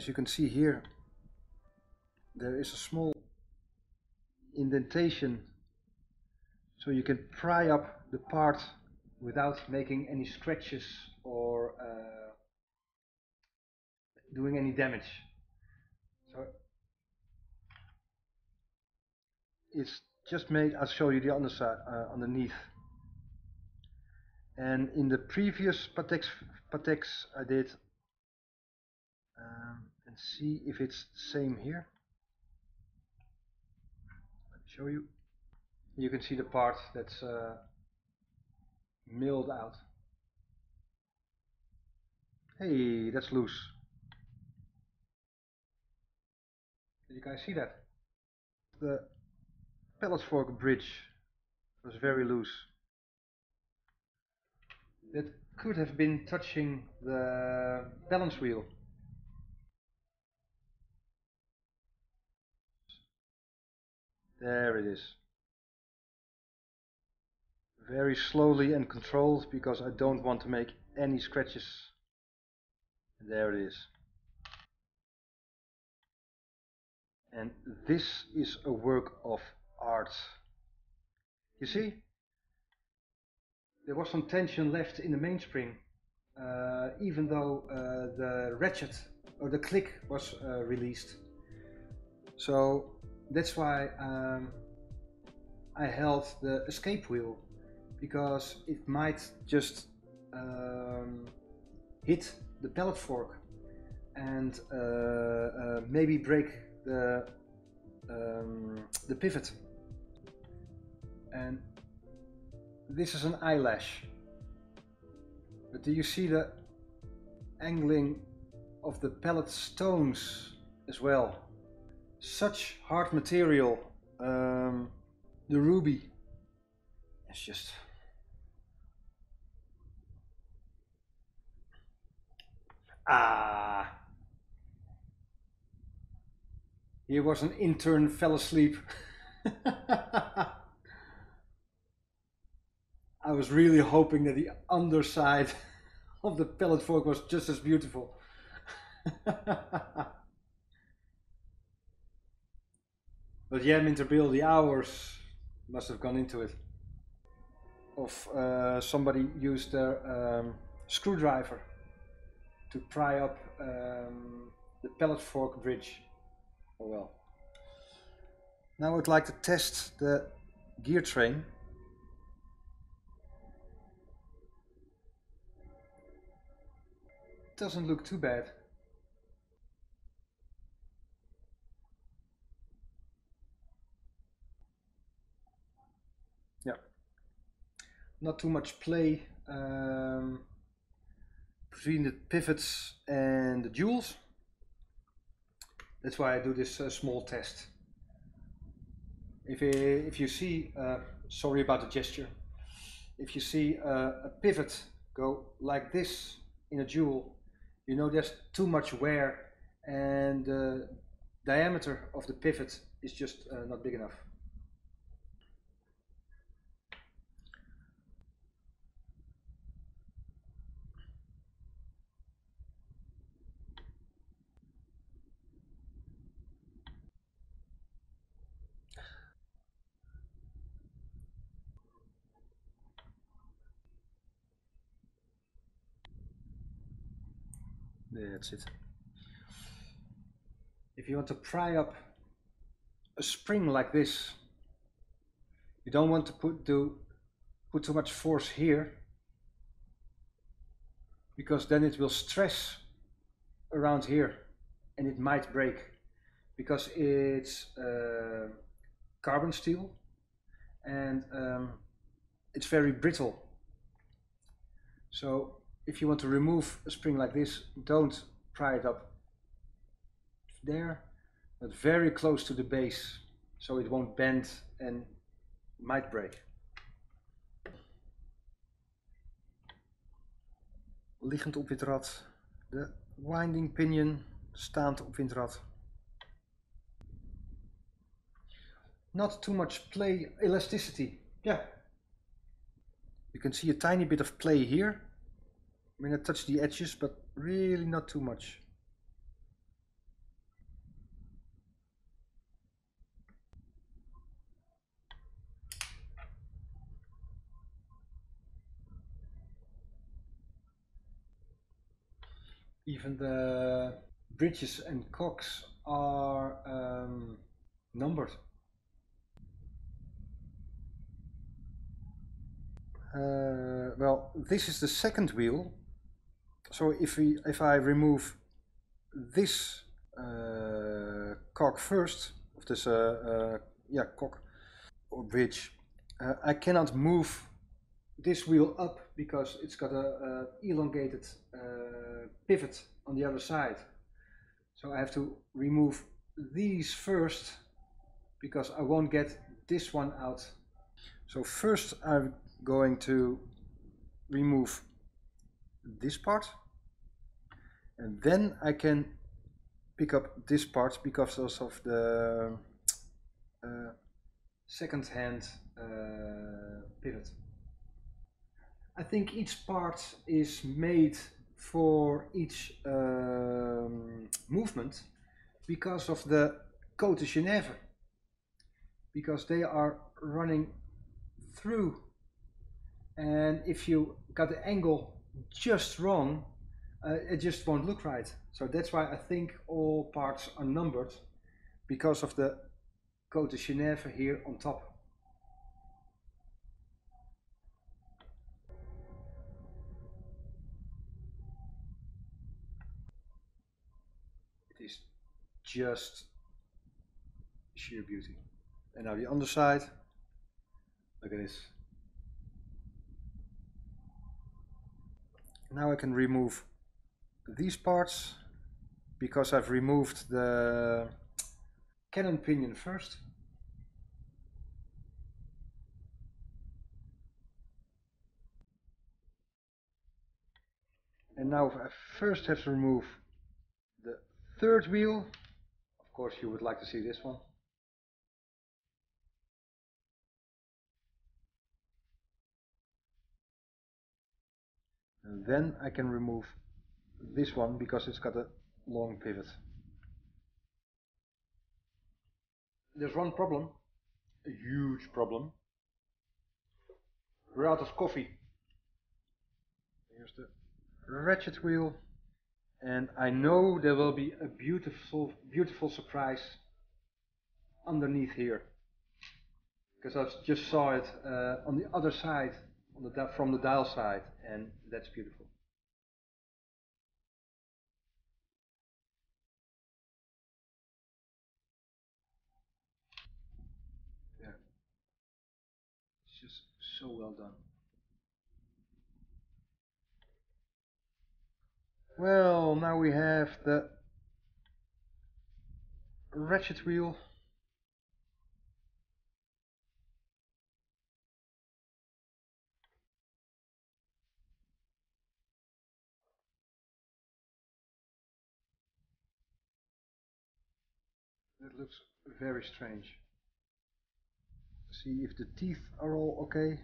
as you can see here, there is a small indentation so you can pry up the part without making any scratches or uh, doing any damage. So it's just made, I'll show you the underside, uh, underneath. And in the previous Pateks, Pateks I did, um, see if it's the same here. Let me show you. You can see the part that's uh, milled out. Hey, that's loose. Did you guys see that? The pellet fork bridge was very loose. That could have been touching the balance wheel. There it is. Very slowly and controlled because I don't want to make any scratches. There it is. And this is a work of art. You see? There was some tension left in the mainspring, uh, even though uh, the ratchet or the click was uh, released. So that's why um, I held the escape wheel because it might just um, hit the pellet fork and uh, uh, maybe break the um, the pivot. And this is an eyelash. But do you see the angling of the pellet stones as well such hard material um, the ruby it's just ah Here was an intern fell asleep. I was really hoping that the underside of the pellet fork was just as beautiful. but yeah, Minterbill, the hours must have gone into it. Of uh, somebody used their um, screwdriver to pry up um, the pellet fork bridge. Oh well. Now I'd like to test the gear train. Doesn't look too bad. Yeah. Not too much play um, between the pivots and the jewels. That's why I do this uh, small test. If, if you see, uh, sorry about the gesture, if you see uh, a pivot go like this in a jewel, you know there's too much wear and the diameter of the pivot is just uh, not big enough. That's it. If you want to pry up a spring like this, you don't want to put do put too much force here because then it will stress around here and it might break because it's uh, carbon steel and um, it's very brittle so if you want to remove a spring like this, don't pry it up there, but very close to the base so it won't bend and might break. Liggend op windrad, de winding pinion staand op windrad. Not too much play elasticity. Yeah. You can see a tiny bit of play here I mean, I touch the edges, but really not too much. Even the bridges and cocks are um, numbered. Uh, well, this is the second wheel so if we if I remove this uh, cock first, of this uh, uh, yeah cock or bridge, uh, I cannot move this wheel up because it's got a, a elongated uh, pivot on the other side. So I have to remove these first because I won't get this one out. So first I'm going to remove this part and then I can pick up this part because of the uh, second hand uh, pivot. I think each part is made for each um, movement because of the Côte de Genève because they are running through and if you got the angle just wrong uh, it just won't look right. So that's why I think all parts are numbered because of the Côte de Genève here on top. It is just sheer beauty. And now the underside look at this. Now I can remove these parts because I've removed the cannon pinion first. And now I first have to remove the third wheel. Of course you would like to see this one. And then I can remove this one because it's got a long pivot. There's one problem, a huge problem. We're out of coffee. Here's the ratchet wheel and I know there will be a beautiful beautiful surprise underneath here because I just saw it uh, on the other side the from the dial side and that's beautiful. Yeah, it's just so well done. Well, now we have the ratchet wheel That looks very strange. See if the teeth are all okay.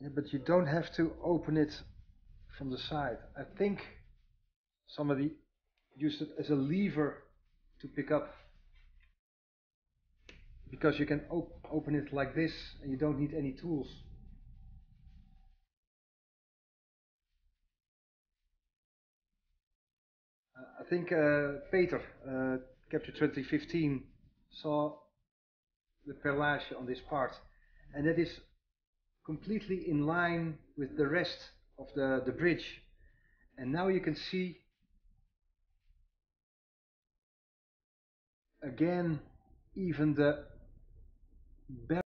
Yeah, but you don't have to open it from the side. I think somebody used it as a lever to pick up because you can op open it like this and you don't need any tools. I think uh, Peter, uh, Capture 2015, saw the perlage on this part, and that is completely in line with the rest of the, the bridge. And now you can see again even the barrel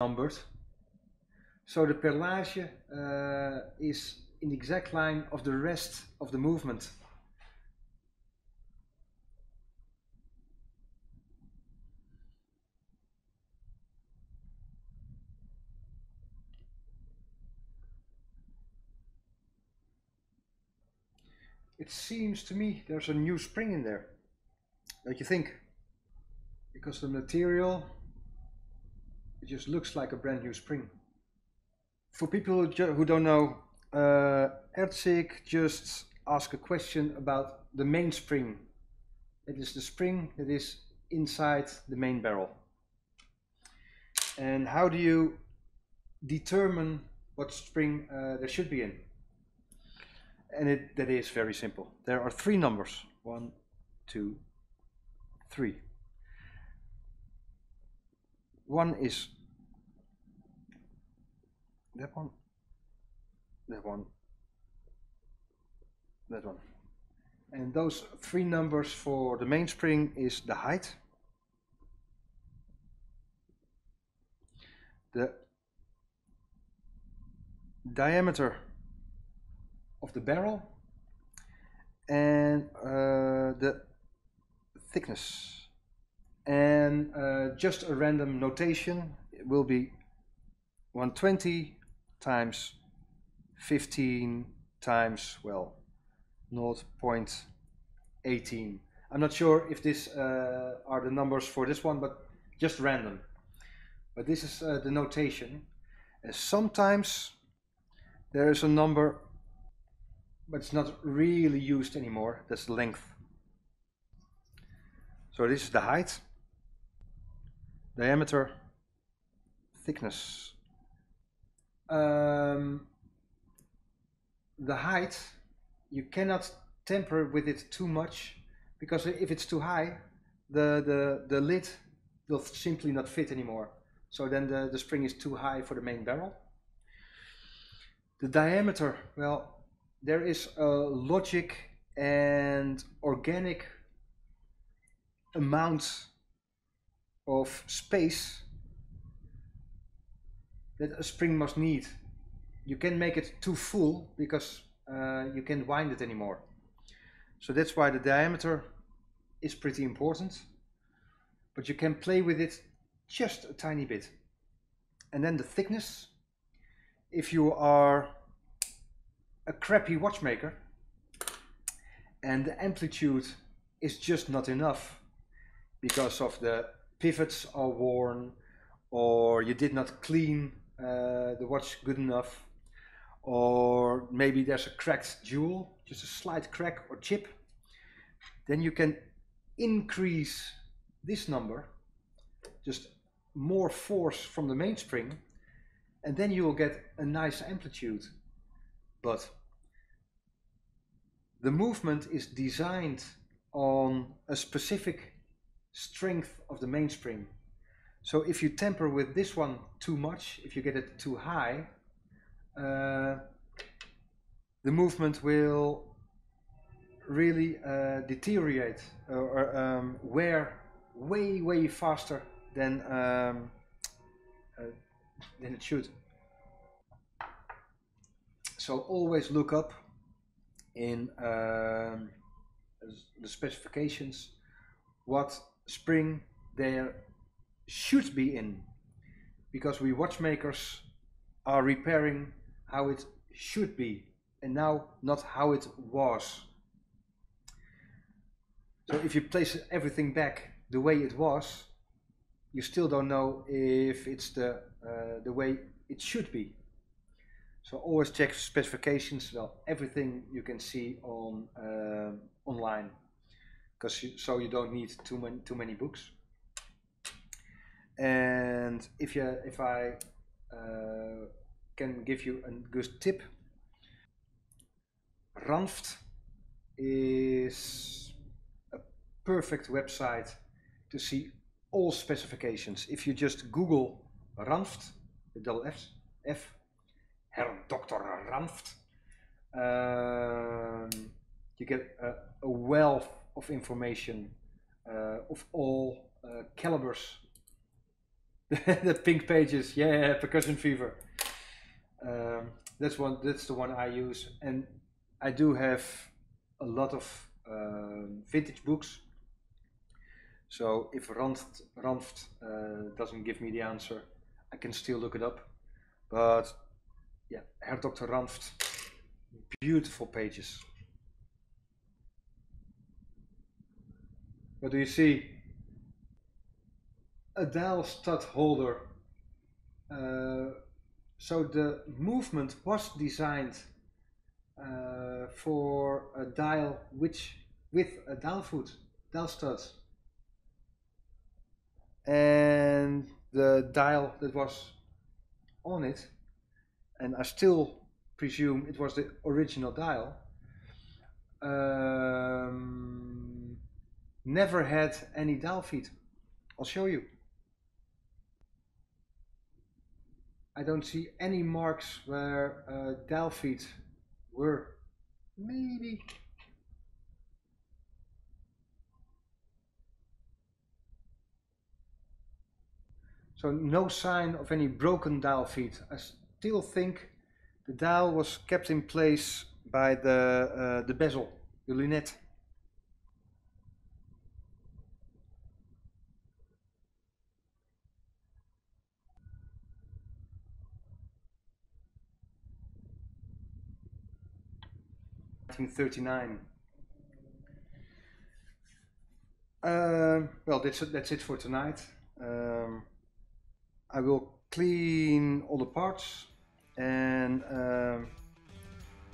numbered. So the perlage uh, is in the exact line of the rest of the movement. It seems to me there's a new spring in there. Don't you think? Because the material, it just looks like a brand new spring. For people who, don't know, uh, Erzig just asked a question about the mainspring. It is the spring that is inside the main barrel. And how do you determine what spring uh, there should be in. And it, that is very simple. There are three numbers. One, two, three. One is that one, that one, that one. And those three numbers for the mainspring is the height, the diameter of the barrel and uh, the thickness. And uh, just a random notation it will be 120 times 15 times well 0.18 I'm not sure if this uh, are the numbers for this one but just random. But this is uh, the notation. And sometimes there is a number but it's not really used anymore. That's length. So this is the height diameter thickness. Um, the height you cannot temper with it too much because if it's too high the the the lid will simply not fit anymore. So then the, the spring is too high for the main barrel. The diameter well there is a logic and organic amount of space that a spring must need. You can't make it too full because uh, you can't wind it anymore. So that's why the diameter is pretty important. But you can play with it just a tiny bit. And then the thickness. If you are a crappy watchmaker and the amplitude is just not enough because of the pivots are worn or you did not clean uh, the watch good enough or maybe there's a cracked jewel just a slight crack or chip then you can increase this number just more force from the mainspring and then you will get a nice amplitude. But the movement is designed on a specific strength of the mainspring. So if you temper with this one too much, if you get it too high, uh, the movement will really uh, deteriorate or um, wear way way faster than um, uh, than it should. So always look up in um, the specifications what spring there should be in. Because we watchmakers are repairing how it should be and now not how it was. So if you place everything back the way it was you still don't know if it's the uh, the way it should be so always check specifications. Well, everything you can see on uh, online, because so you don't need too many too many books. And if you if I uh, can give you a good tip, Ranft is a perfect website to see all specifications. If you just Google Ranft, the double F, F Herr Dr. Ranft. Um, you get a, a, wealth of information uh, of all uh, calibers. the pink pages, yeah, percussion fever. Um, that's one. That's the one I use, and I do have a lot of um, vintage books. So if Ranft, Ranft uh, doesn't give me the answer, I can still look it up. But yeah, Herr Dr. Ranft. Beautiful pages. What do you see? A dial stud holder. Uh, so the movement was designed uh, for a dial which with a dial foot, dial studs. And the dial that was on it and I still presume it was the original dial, um, never had any dial feed. I'll show you. I don't see any marks where uh, dial feet were. Maybe. So no sign of any broken dial feet. I still think the dial was kept in place by the, uh, the bezel, the lunette. Nineteen thirty nine. Uh, well, that's it, that's it for tonight. Um, I will clean all the parts and um,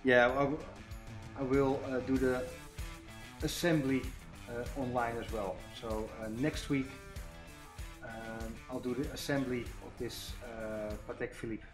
yeah I, will uh, do the assembly uh, online as well. So uh, next week um, I'll do the assembly of this uh, Patek Philippe